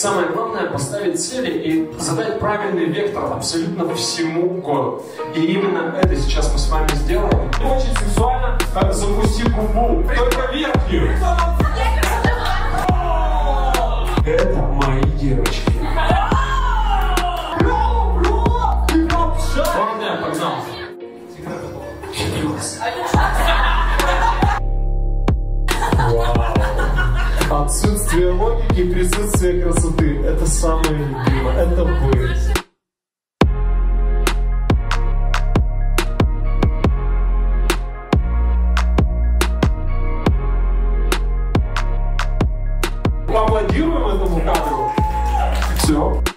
Самое главное поставить цели и задать правильный вектор абсолютно всему году. И именно это сейчас мы с вами сделаем. Очень сексуально как запусти губу, только верхнюю. Это мои девочки. Ладно, погнал. Отсутствие логики и присутствие красоты – это самое любимое, это вы. Поаплодируем этому кадру. Все.